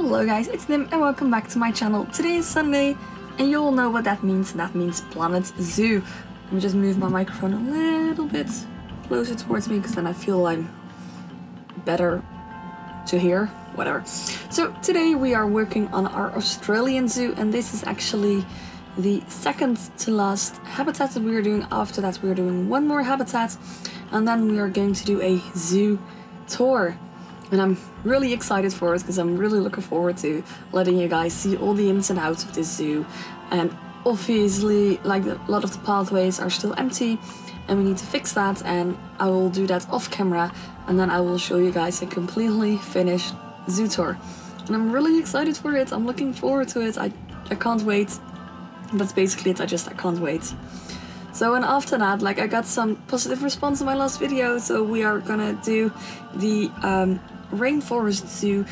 Hello guys, it's Nim and welcome back to my channel. Today is Sunday and you all know what that means. That means Planet Zoo. Let me just move my microphone a little bit closer towards me because then I feel I'm better to hear. Whatever. So today we are working on our Australian zoo and this is actually the second to last habitat that we are doing. After that we are doing one more habitat and then we are going to do a zoo tour and I'm really excited for it because I'm really looking forward to letting you guys see all the ins and outs of this zoo. And obviously, like a lot of the pathways are still empty, and we need to fix that. And I will do that off camera, and then I will show you guys a completely finished zoo tour. And I'm really excited for it. I'm looking forward to it. I I can't wait. That's basically it. I just I can't wait. So and after that, like I got some positive response in my last video, so we are gonna do the um, Rainforest Zoo.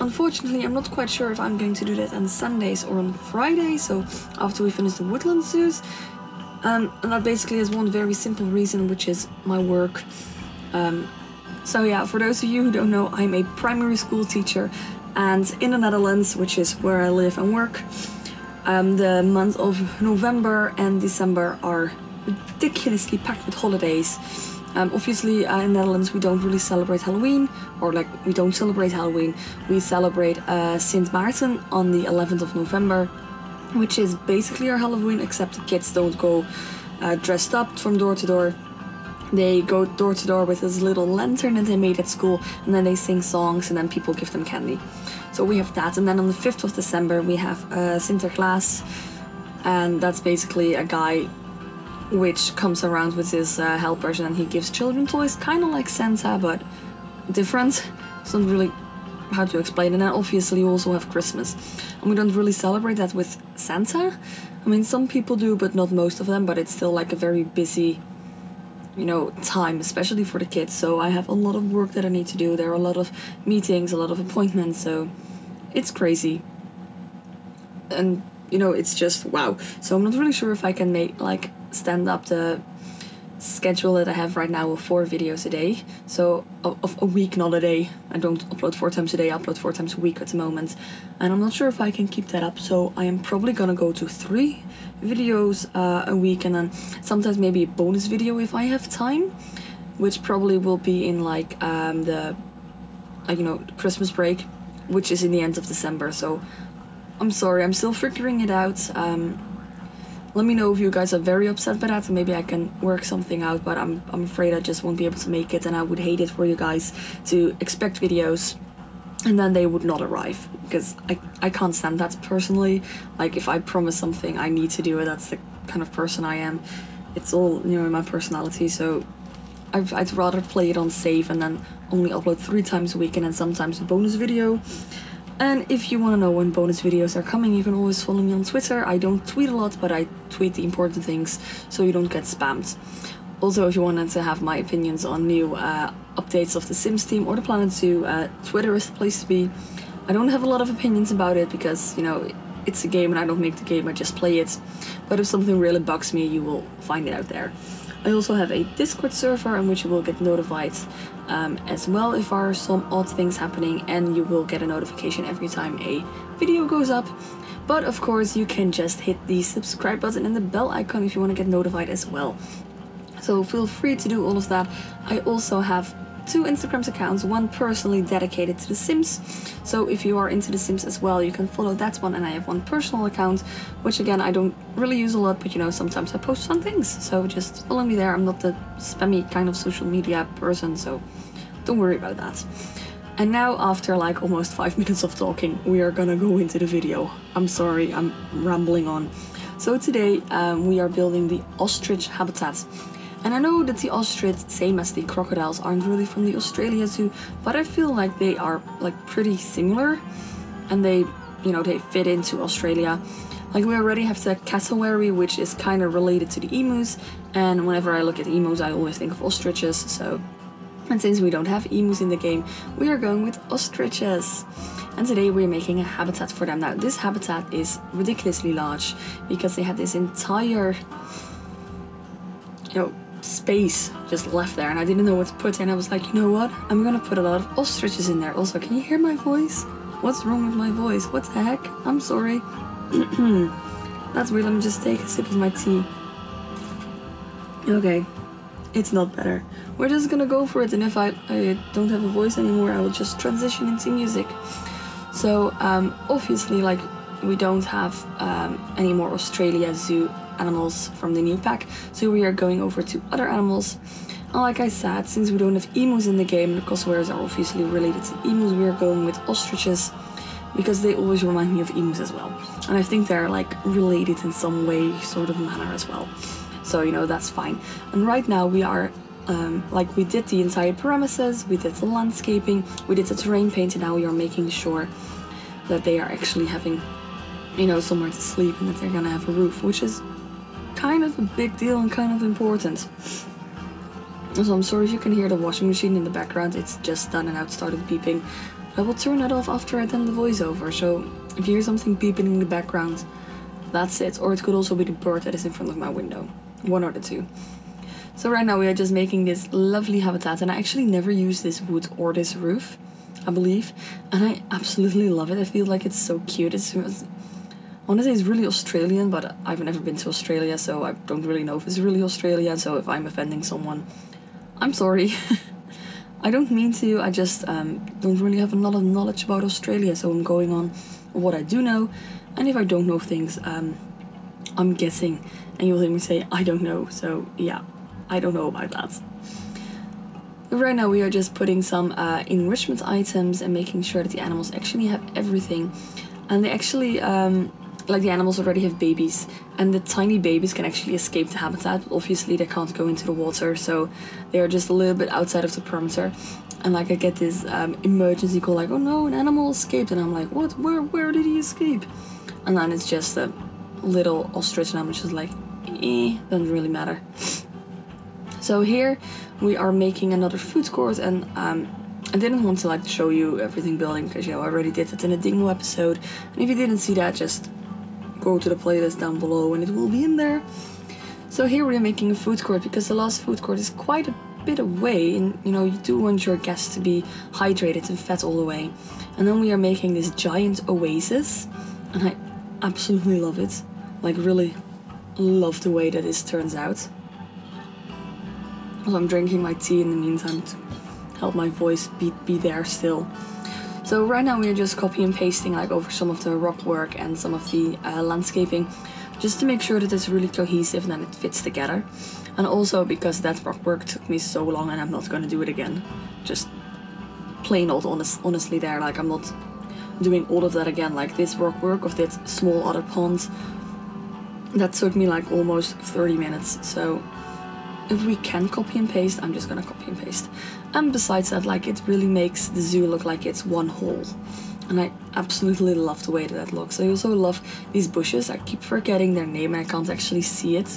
Unfortunately, I'm not quite sure if I'm going to do that on Sundays or on Fridays, so after we finish the woodland zoos. Um, and that basically is one very simple reason, which is my work. Um, so yeah, for those of you who don't know, I'm a primary school teacher and in the Netherlands, which is where I live and work, um, the months of November and December are ridiculously packed with holidays. Um, obviously, uh, in Netherlands, we don't really celebrate Halloween, or like we don't celebrate Halloween. We celebrate uh, Sint Maarten on the 11th of November, which is basically our Halloween, except the kids don't go uh, dressed up from door to door. They go door to door with this little lantern that they made at school, and then they sing songs, and then people give them candy. So we have that, and then on the 5th of December, we have uh, Sinterklaas, and that's basically a guy which comes around with his uh, helpers and he gives children toys, kind of like Santa, but different. It's not really how to explain. And then obviously you also have Christmas, and we don't really celebrate that with Santa. I mean, some people do, but not most of them. But it's still like a very busy, you know, time, especially for the kids. So I have a lot of work that I need to do. There are a lot of meetings, a lot of appointments. So it's crazy. And you know, it's just wow. So I'm not really sure if I can make like stand up the schedule that I have right now of four videos a day. So of a week, not a day. I don't upload four times a day. I upload four times a week at the moment, and I'm not sure if I can keep that up. So I am probably gonna go to three videos uh, a week, and then sometimes maybe a bonus video if I have time, which probably will be in like um, the, uh, you know, Christmas break, which is in the end of December. So I'm sorry, I'm still figuring it out. Um, let me know if you guys are very upset by that. And maybe I can work something out but I'm, I'm afraid I just won't be able to make it and I would hate it for you guys to expect videos and then they would not arrive because I, I can't stand that personally. Like if I promise something I need to do it. That's the kind of person I am. It's all you know in my personality so i would rather play it on safe and then only upload three times a week and then sometimes a bonus video and if you want to know when bonus videos are coming, you can always follow me on Twitter. I don't tweet a lot, but I tweet the important things so you don't get spammed. Also, if you wanted to have my opinions on new uh, updates of the Sims team or the Planet Zoo, uh, Twitter is the place to be. I don't have a lot of opinions about it because, you know, it's a game and I don't make the game, I just play it. But if something really bugs me, you will find it out there. I also have a Discord server in which you will get notified um, as well if there are some odd things happening and you will get a notification every time a video goes up. But of course you can just hit the subscribe button and the bell icon if you want to get notified as well. So feel free to do all of that. I also have two Instagram accounts, one personally dedicated to The Sims. So if you are into The Sims as well, you can follow that one. And I have one personal account, which again, I don't really use a lot, but you know, sometimes I post some things. So just follow me there. I'm not the spammy kind of social media person, so don't worry about that. And now, after like almost five minutes of talking, we are gonna go into the video. I'm sorry, I'm rambling on. So today, um, we are building the ostrich habitat. And I know that the ostrich, same as the crocodiles, aren't really from the Australia Zoo, but I feel like they are like pretty similar, and they, you know, they fit into Australia. Like we already have the cassowary, which is kind of related to the emus, and whenever I look at emus, I always think of ostriches. So, and since we don't have emus in the game, we are going with ostriches. And today we're making a habitat for them. Now, this habitat is ridiculously large because they had this entire, you know, space just left there and I didn't know what to put in. I was like, you know what? I'm gonna put a lot of ostriches in there. Also, can you hear my voice? What's wrong with my voice? What the heck? I'm sorry. That's weird. Let me just take a sip of my tea. Okay, it's not better. We're just gonna go for it, and if I, I don't have a voice anymore, I will just transition into music. So, um, obviously, like, we don't have um, any more Australia Zoo animals from the new pack, so we are going over to other animals. And like I said, since we don't have emus in the game, the cassowaries are obviously related to emus, we are going with ostriches because they always remind me of emus as well. And I think they're like related in some way, sort of manner as well. So, you know, that's fine. And right now we are um, like we did the entire premises, we did the landscaping, we did the terrain paint, and now we are making sure that they are actually having, you know, somewhere to sleep and that they're gonna have a roof, which is kind of a big deal and kind of important. So I'm sorry if you can hear the washing machine in the background, it's just done and it started beeping. I will turn that off after I done the voiceover, so if you hear something beeping in the background, that's it. Or it could also be the bird that is in front of my window. One or the two. So right now we are just making this lovely habitat and I actually never used this wood or this roof, I believe. And I absolutely love it. I feel like it's so cute. It's, say it's really Australian, but I've never been to Australia, so I don't really know if it's really Australian. So if I'm offending someone, I'm sorry. I don't mean to, I just um, don't really have a lot of knowledge about Australia, so I'm going on what I do know. And if I don't know things, um, I'm guessing, and you'll hear me say, I don't know. So yeah, I don't know about that. Right now, we are just putting some uh, enrichment items and making sure that the animals actually have everything. And they actually, um, like the animals already have babies, and the tiny babies can actually escape the habitat. But obviously, they can't go into the water, so they are just a little bit outside of the perimeter. And like I get this um, emergency call, like, "Oh no, an animal escaped!" And I'm like, "What? Where? Where did he escape?" And then it's just a little ostrich, and I'm just like, "Eh, doesn't really matter." So here we are making another food court, and um, I didn't want to like show you everything building because you know I already did it in a Dingo episode. And if you didn't see that, just go to the playlist down below and it will be in there. So here we are making a food court because the last food court is quite a bit away and you know you do want your guests to be hydrated and fed all the way. And then we are making this giant oasis and I absolutely love it. Like really love the way that this turns out. So I'm drinking my tea in the meantime to help my voice be, be there still. So right now we're just copy and pasting like over some of the rock work and some of the uh, landscaping just to make sure that it's really cohesive and that it fits together. And also because that rock work took me so long and I'm not going to do it again. Just plain old honest, honestly there, like I'm not doing all of that again. Like this rock work of this small other pond, that took me like almost 30 minutes. So if we can copy and paste, I'm just gonna copy and paste. And besides that, like it really makes the zoo look like it's one whole. And I absolutely love the way that that looks. I also love these bushes. I keep forgetting their name and I can't actually see it.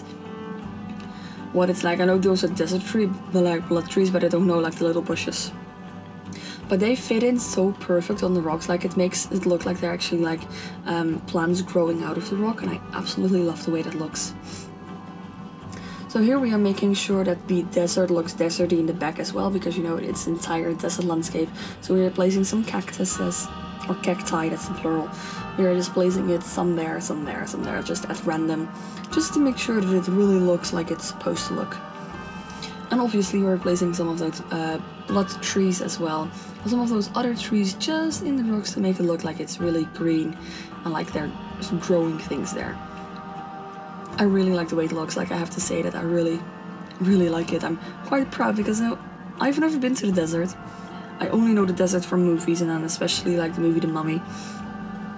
What it's like. I know those are desert tree, like blood trees, but I don't know like the little bushes. But they fit in so perfect on the rocks. Like it makes it look like they're actually like um, plants growing out of the rock, and I absolutely love the way that looks. So here we are making sure that the desert looks deserty in the back as well because you know it's entire desert landscape. So we are placing some cactuses or cacti, that's the plural. We are just placing it some there, some there, some there, just at random, just to make sure that it really looks like it's supposed to look. And obviously we're placing some of those uh, blood trees as well. Some of those other trees just in the rocks to make it look like it's really green and like there's growing things there. I really like the way it looks. Like I have to say that I really, really like it. I'm quite proud because I've never been to the desert. I only know the desert from movies and then especially like the movie The Mummy.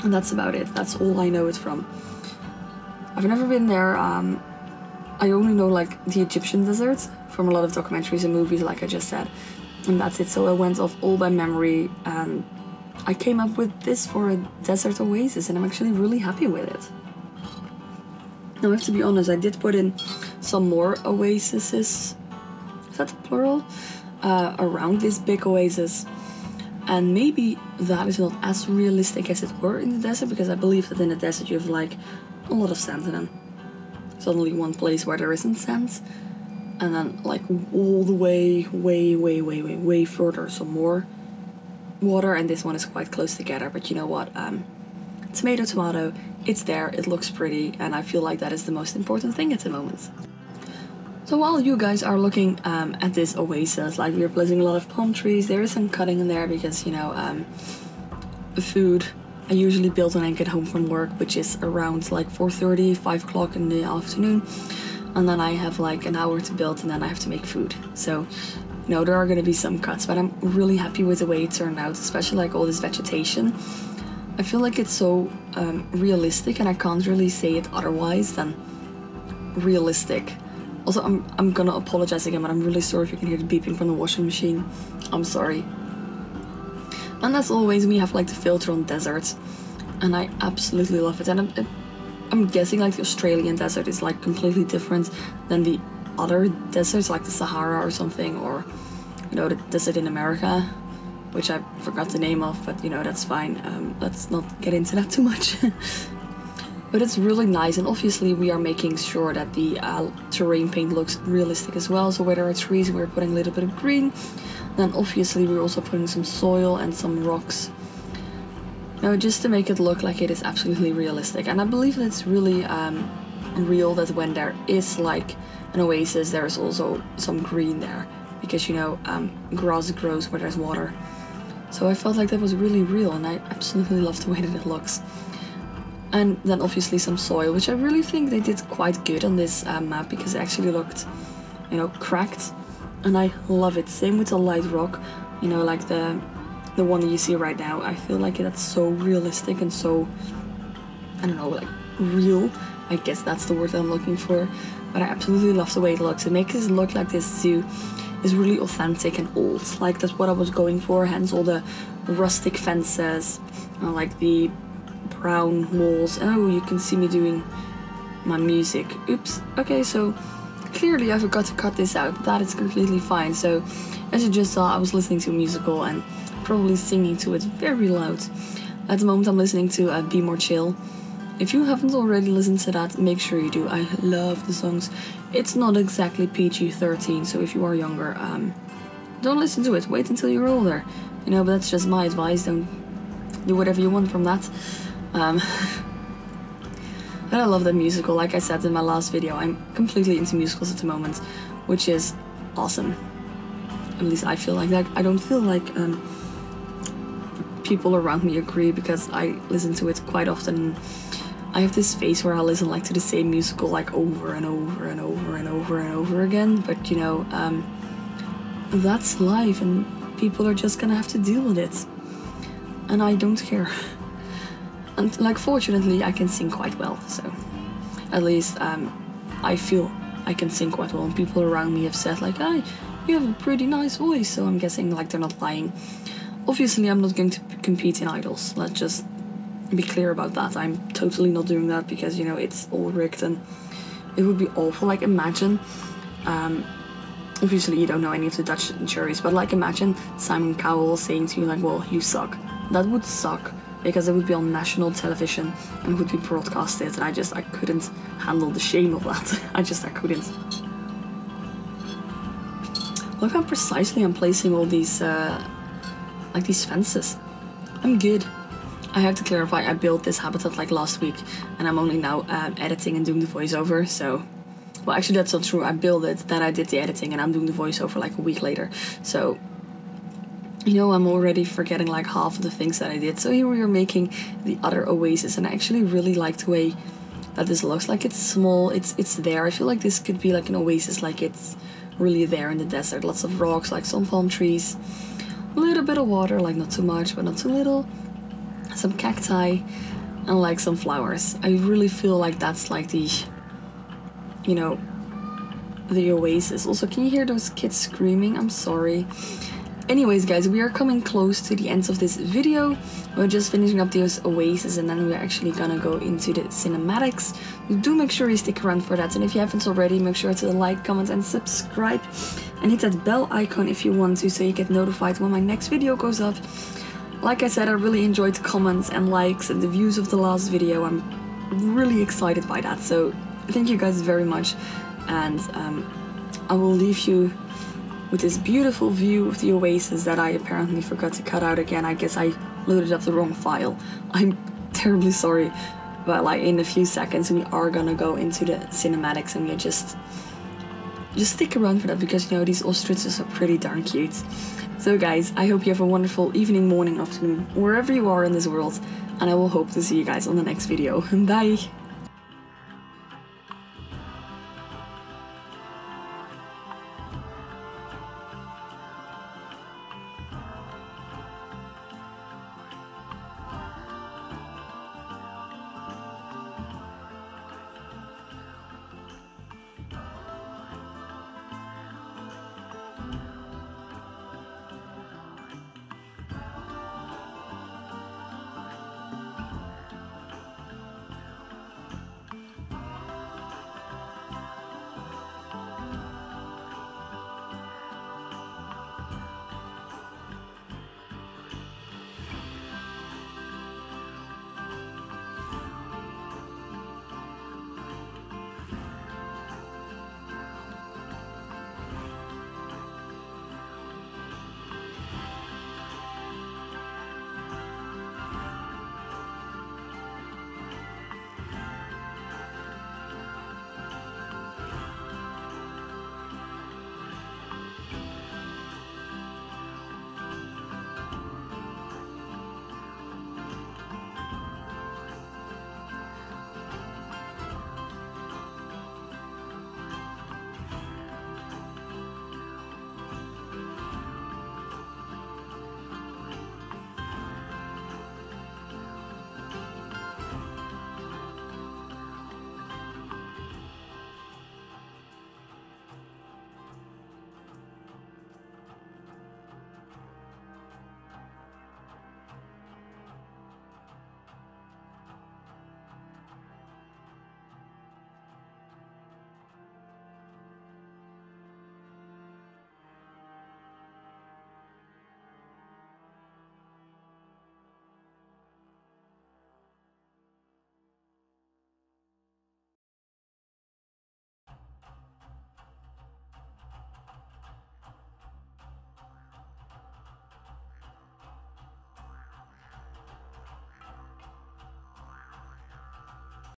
And that's about it. That's all I know it from. I've never been there. Um, I only know like the Egyptian desert from a lot of documentaries and movies, like I just said. And that's it. So I went off all by memory and I came up with this for a desert oasis and I'm actually really happy with it. Now, I have to be honest, I did put in some more oases, is that the plural? Uh, around this big oasis. And maybe that is not as realistic as it were in the desert, because I believe that in the desert you have like a lot of sand and then suddenly one place where there isn't sand. And then like all the way, way, way, way, way, way further, some more water and this one is quite close together but you know what um, tomato tomato it's there it looks pretty and I feel like that is the most important thing at the moment. So while you guys are looking um, at this oasis like we're placing a lot of palm trees there is some cutting in there because you know um, food I usually build when I get home from work which is around like 4:30 5 o'clock in the afternoon and then I have like an hour to build and then I have to make food. So you know there are going to be some cuts but I'm really happy with the way it turned out especially like all this vegetation I feel like it's so um, realistic and I can't really say it otherwise than realistic. Also I'm, I'm gonna apologize again but I'm really sorry if you can hear the beeping from the washing machine. I'm sorry. And as always we have like the filter on deserts and I absolutely love it. And I'm, I'm guessing like the Australian desert is like completely different than the other deserts like the Sahara or something or you know the desert in America which I forgot the name of but you know that's fine. Um, let's not get into that too much. But it's really nice and obviously we are making sure that the uh, terrain paint looks realistic as well. So where there are trees we're putting a little bit of green. Then obviously we're also putting some soil and some rocks. Now just to make it look like it is absolutely realistic. And I believe it's really um, real that when there is like an oasis there's also some green there. Because you know um, grass grows where there's water so I felt like that was really real and I absolutely love the way that it looks. And then obviously some soil which I really think they did quite good on this uh, map because it actually looked you know cracked. And I love it. Same with the light rock you know like the the one that you see right now. I feel like that's so realistic and so I don't know like real. I guess that's the word that I'm looking for. But I absolutely love the way it looks. It makes it look like this zoo is really authentic and old. Like that's what I was going for, hence all the rustic fences, uh, like the brown walls. Oh, you can see me doing my music. Oops. Okay, so clearly I forgot to cut this out. but That is completely fine. So as you just saw, I was listening to a musical and probably singing to it very loud. At the moment I'm listening to uh, Be More Chill if you haven't already listened to that, make sure you do. I love the songs. It's not exactly PG-13, so if you are younger, um, don't listen to it. Wait until you're older. You know, but that's just my advice. Don't do whatever you want from that. Um, I love the musical. Like I said in my last video, I'm completely into musicals at the moment, which is awesome. At least I feel like that. I don't feel like um, people around me agree because I listen to it quite often I have this phase where I listen like to the same musical like over and over and over and over and over again. But you know, um, that's life, and people are just gonna have to deal with it. And I don't care. And like, fortunately, I can sing quite well, so at least um, I feel I can sing quite well. And people around me have said like, "Hey, you have a pretty nice voice," so I'm guessing like they're not lying. Obviously, I'm not going to compete in idols. Let's just be clear about that. I'm totally not doing that because you know it's all rigged and it would be awful. Like imagine, um, obviously you don't know any of the Dutch juries, but like imagine Simon Cowell saying to you like, "Well, you suck." That would suck because it would be on national television and would be broadcasted, and I just I couldn't handle the shame of that. I just I couldn't. Look how precisely I'm placing all these uh, like these fences. I'm good. I have to clarify, I built this habitat like last week and I'm only now um, editing and doing the voiceover, so... Well, actually that's not true, I built it, then I did the editing and I'm doing the voiceover like a week later, so... You know, I'm already forgetting like half of the things that I did. So here we are making the other oasis and I actually really like the way that this looks like it's small, it's it's there. I feel like this could be like an oasis, like it's really there in the desert. Lots of rocks, like some palm trees, a little bit of water, like not too much, but not too little some cacti, and like some flowers. I really feel like that's like the, you know, the oasis. Also, can you hear those kids screaming? I'm sorry. Anyways, guys, we are coming close to the end of this video. We're just finishing up those oasis and then we're actually gonna go into the cinematics. Do make sure you stick around for that. And if you haven't already, make sure to like, comment, and subscribe. And hit that bell icon if you want to so you get notified when my next video goes up. Like I said, I really enjoyed the comments and likes and the views of the last video. I'm really excited by that. So thank you guys very much. And um, I will leave you with this beautiful view of the oasis that I apparently forgot to cut out again. I guess I loaded up the wrong file. I'm terribly sorry, but like in a few seconds we are gonna go into the cinematics and we just just stick around for that because you know these ostriches are pretty darn cute. So guys, I hope you have a wonderful evening, morning, afternoon, wherever you are in this world, and I will hope to see you guys on the next video. Bye!